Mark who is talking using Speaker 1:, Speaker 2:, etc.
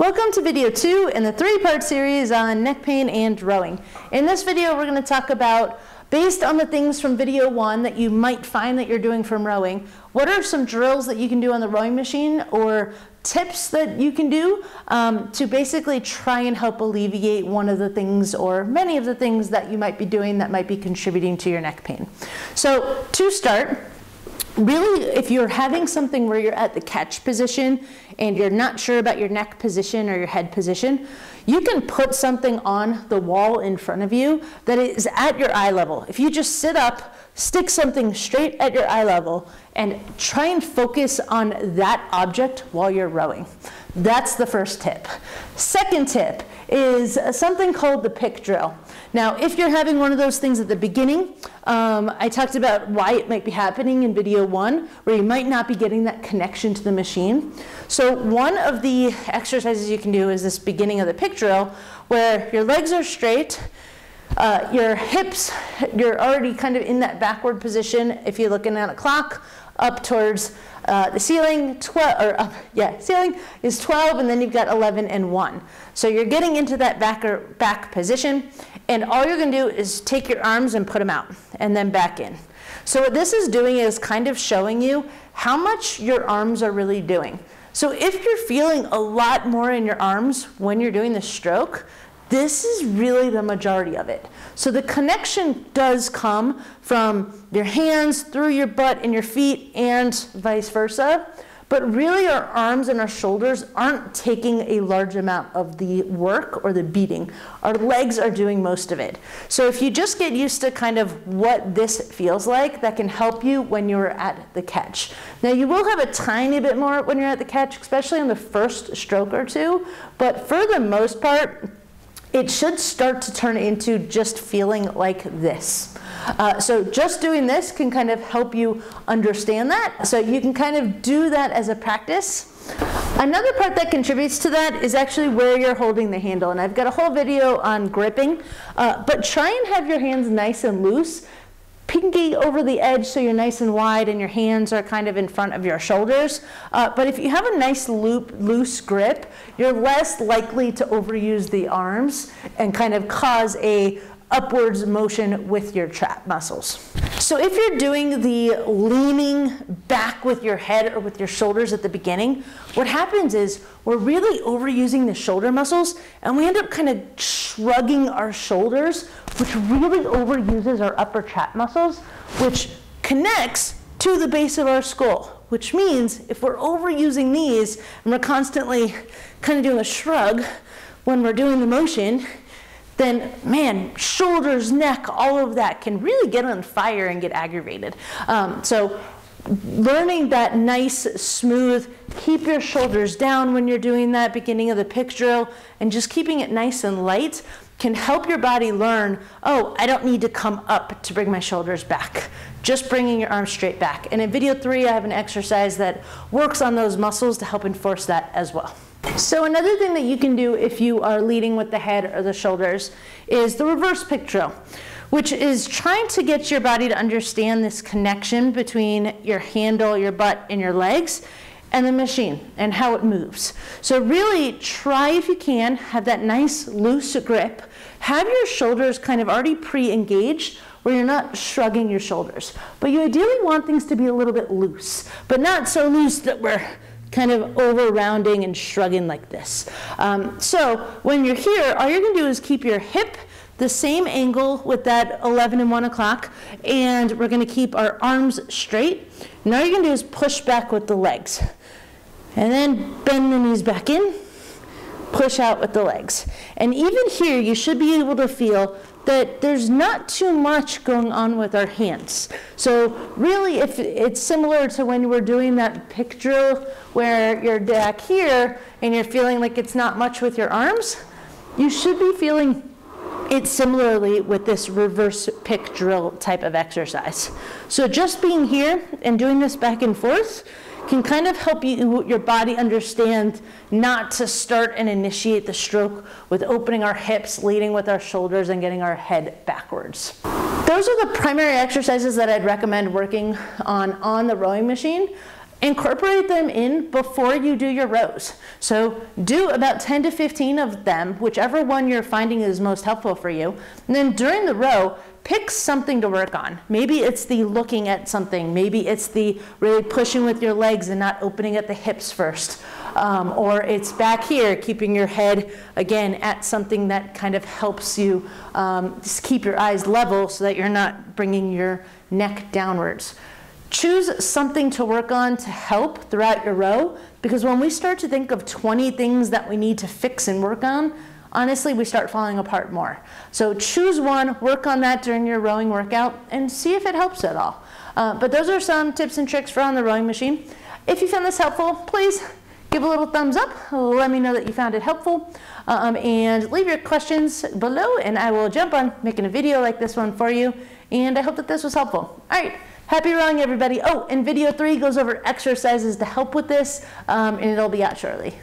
Speaker 1: Welcome to video two in the three-part series on neck pain and rowing. In this video, we're going to talk about, based on the things from video one that you might find that you're doing from rowing, what are some drills that you can do on the rowing machine or tips that you can do um, to basically try and help alleviate one of the things or many of the things that you might be doing that might be contributing to your neck pain. So to start, really, if you're having something where you're at the catch position and you're not sure about your neck position or your head position, you can put something on the wall in front of you that is at your eye level. If you just sit up, stick something straight at your eye level, and try and focus on that object while you're rowing. That's the first tip. Second tip is something called the pick drill. Now, if you're having one of those things at the beginning, um, I talked about why it might be happening in video one, where you might not be getting that connection to the machine. So one of the exercises you can do is this beginning of the pick drill, where your legs are straight, uh, your hips, you're already kind of in that backward position if you're looking at a clock, up towards uh, the ceiling, 12, or up, yeah, ceiling is 12, and then you've got 11 and 1. So you're getting into that back, or back position, and all you're going to do is take your arms and put them out, and then back in. So what this is doing is kind of showing you how much your arms are really doing. So if you're feeling a lot more in your arms when you're doing the stroke, this is really the majority of it. So the connection does come from your hands through your butt and your feet and vice versa. But really our arms and our shoulders aren't taking a large amount of the work or the beating. Our legs are doing most of it. So if you just get used to kind of what this feels like, that can help you when you're at the catch. Now you will have a tiny bit more when you're at the catch, especially on the first stroke or two, but for the most part, it should start to turn into just feeling like this. Uh, so just doing this can kind of help you understand that. So you can kind of do that as a practice. Another part that contributes to that is actually where you're holding the handle. And I've got a whole video on gripping, uh, but try and have your hands nice and loose pinky over the edge so you're nice and wide and your hands are kind of in front of your shoulders. Uh, but if you have a nice loop, loose grip, you're less likely to overuse the arms and kind of cause a upwards motion with your trap muscles. So if you're doing the leaning back with your head or with your shoulders at the beginning, what happens is we're really overusing the shoulder muscles and we end up kind of shrugging our shoulders, which really overuses our upper trap muscles, which connects to the base of our skull, which means if we're overusing these and we're constantly kind of doing a shrug when we're doing the motion, then man, shoulders, neck, all of that can really get on fire and get aggravated. Um, so learning that nice, smooth, keep your shoulders down when you're doing that beginning of the pick drill, and just keeping it nice and light can help your body learn, oh, I don't need to come up to bring my shoulders back. Just bringing your arms straight back. And in video three, I have an exercise that works on those muscles to help enforce that as well. So another thing that you can do if you are leading with the head or the shoulders is the reverse pick drill, which is trying to get your body to understand this connection between your handle, your butt, and your legs and the machine and how it moves. So really try if you can, have that nice loose grip, have your shoulders kind of already pre-engaged where you're not shrugging your shoulders. But you ideally want things to be a little bit loose, but not so loose that we're kind of over rounding and shrugging like this. Um, so when you're here, all you're to do is keep your hip the same angle with that 11 and 1 o'clock, and we're to keep our arms straight. Now all you're to do is push back with the legs. And then bend the knees back in, push out with the legs. And even here, you should be able to feel that there's not too much going on with our hands. So really, if it's similar to when we're doing that pick drill where you're back here and you're feeling like it's not much with your arms, you should be feeling it similarly with this reverse pick drill type of exercise. So just being here and doing this back and forth, can kind of help you, your body understand not to start and initiate the stroke with opening our hips, leading with our shoulders, and getting our head backwards. Those are the primary exercises that I'd recommend working on on the rowing machine. Incorporate them in before you do your rows. So do about 10 to 15 of them, whichever one you're finding is most helpful for you. And then during the row, pick something to work on. Maybe it's the looking at something. Maybe it's the really pushing with your legs and not opening at the hips first. Um, or it's back here, keeping your head, again, at something that kind of helps you um, just keep your eyes level so that you're not bringing your neck downwards. Choose something to work on to help throughout your row because when we start to think of 20 things that we need to fix and work on, honestly, we start falling apart more. So choose one, work on that during your rowing workout, and see if it helps at all. Uh, but those are some tips and tricks for on the rowing machine. If you found this helpful, please give a little thumbs up. Let me know that you found it helpful. Um, and leave your questions below, and I will jump on making a video like this one for you. And I hope that this was helpful. All right. Happy rowing, everybody. Oh, and video three goes over exercises to help with this, um, and it'll be out shortly.